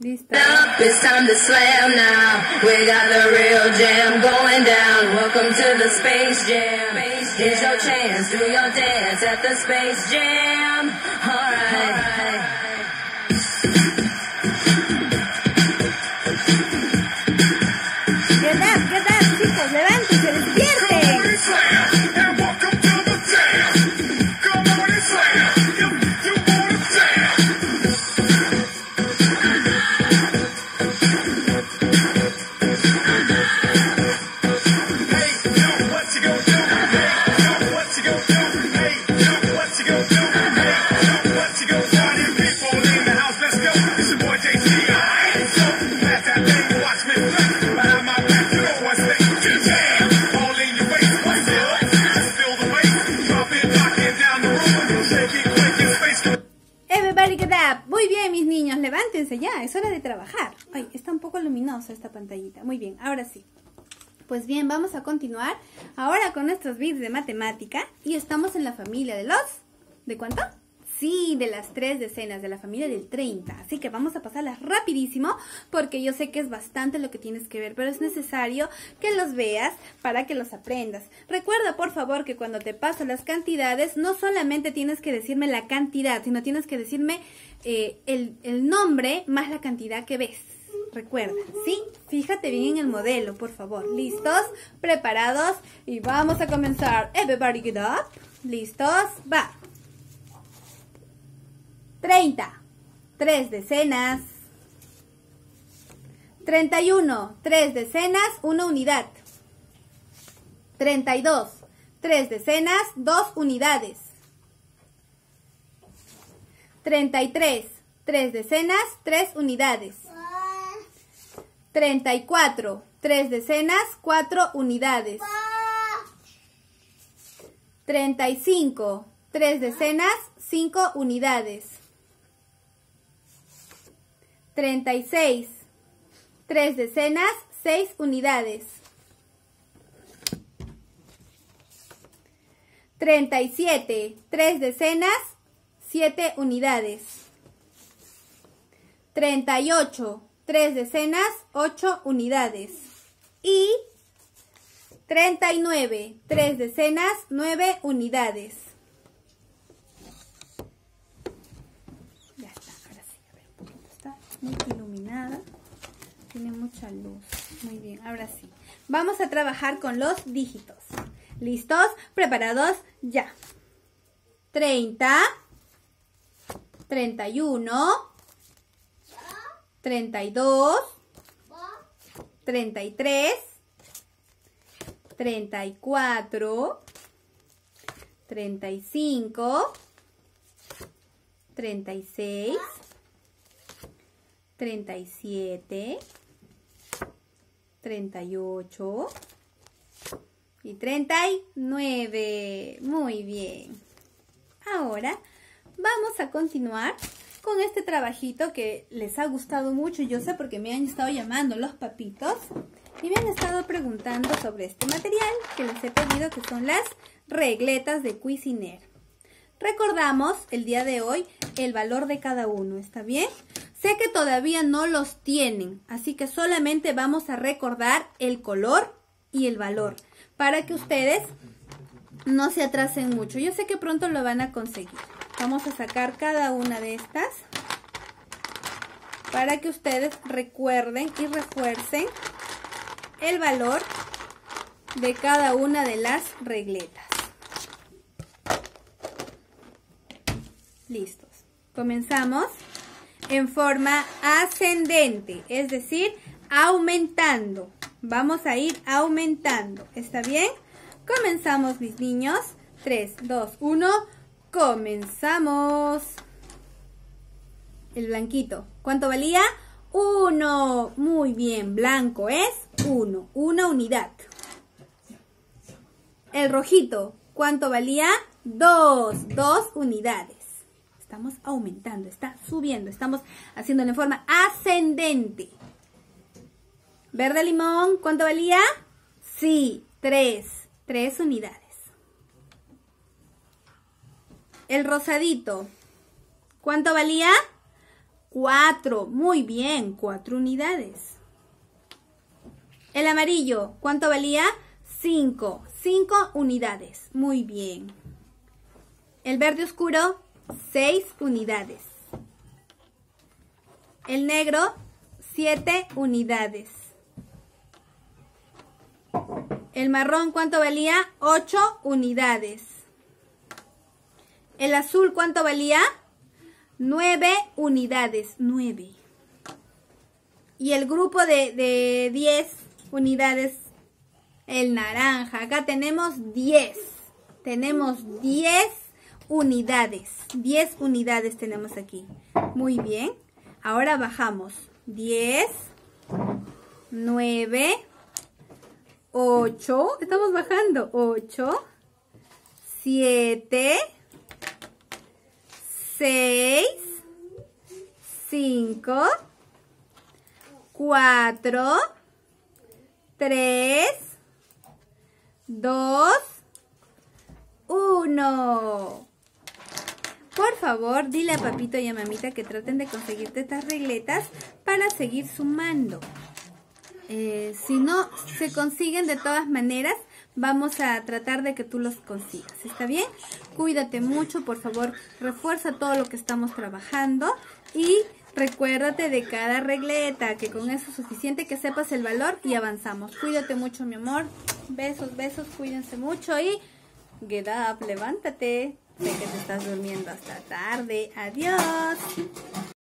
It's time to slam now. We got the real jam going down. Welcome to the Space Jam. Here's your chance. Do your dance at the Space Jam. Muy bien, mis niños, levántense ya, es hora de trabajar. Ay, está un poco luminosa esta pantallita. Muy bien, ahora sí. Pues bien, vamos a continuar ahora con nuestros bits de matemática y estamos en la familia de los... ¿De cuánto? Sí, de las tres decenas, de la familia del 30. Así que vamos a pasarlas rapidísimo porque yo sé que es bastante lo que tienes que ver, pero es necesario que los veas para que los aprendas. Recuerda, por favor, que cuando te paso las cantidades, no solamente tienes que decirme la cantidad, sino tienes que decirme eh, el, el nombre más la cantidad que ves. Recuerda, ¿sí? Fíjate bien en el modelo, por favor. ¿Listos? ¿Preparados? Y vamos a comenzar. Everybody get up. ¿Listos? Va. 30. Tres decenas. 31. Tres decenas, una unidad. 32. Tres decenas, dos unidades. 33. Tres decenas, tres unidades. 34. Tres decenas, cuatro unidades. 35. Tres decenas, cinco unidades. 36. Tres decenas, seis unidades. 37. Tres decenas, siete unidades. 38. Tres decenas, ocho unidades. Y 39. Tres decenas, nueve unidades. Ya está, ahora sí, a ver, un poquito está muy iluminada. Tiene mucha luz. Muy bien, ahora sí. Vamos a trabajar con los dígitos. ¿Listos? ¿Preparados? Ya. 30, 31, 32, 33, 34, 35, 36, 37, 38 y 39. Muy bien. Ahora vamos a continuar con este trabajito que les ha gustado mucho, yo sé porque me han estado llamando los papitos y me han estado preguntando sobre este material que les he pedido que son las regletas de Cuisiner. Recordamos el día de hoy el valor de cada uno, ¿está bien? Sé que todavía no los tienen, así que solamente vamos a recordar el color y el valor para que ustedes no se atrasen mucho. Yo sé que pronto lo van a conseguir. Vamos a sacar cada una de estas para que ustedes recuerden y refuercen el valor de cada una de las regletas. Listos. Comenzamos en forma ascendente, es decir, aumentando. Vamos a ir aumentando. ¿Está bien? Comenzamos, mis niños. 3, 2, 1. Comenzamos. El blanquito. ¿Cuánto valía? 1. Muy bien. Blanco es 1. Una unidad. El rojito. ¿Cuánto valía? 2. Dos unidades. Estamos aumentando. Está subiendo. Estamos haciéndolo en forma ascendente. Verde limón. ¿Cuánto valía? Sí. 3. Tres unidades. El rosadito. ¿Cuánto valía? 4. Muy bien, 4 unidades. El amarillo, ¿cuánto valía? 5. 5 unidades. Muy bien. El verde oscuro, 6 unidades. El negro, 7 unidades. El marrón, ¿cuánto valía? 8 unidades. El azul, ¿cuánto valía? 9 unidades. 9. Y el grupo de, de 10 unidades, el naranja. Acá tenemos 10. Tenemos 10 unidades. 10 unidades tenemos aquí. Muy bien. Ahora bajamos. 10, 9, 8. Estamos bajando. 8, 7, 6, 5, 4, 3, 2, 1. Por favor, dile a papito y a mamita que traten de conseguirte estas regletas para seguir sumando. Eh, si no se consiguen de todas maneras, vamos a tratar de que tú los consigas. ¿Está bien? Cuídate mucho, por favor, refuerza todo lo que estamos trabajando y recuérdate de cada regleta, que con eso es suficiente que sepas el valor y avanzamos. Cuídate mucho, mi amor. Besos, besos, cuídense mucho y get up, levántate. Sé que te estás durmiendo hasta tarde. Adiós.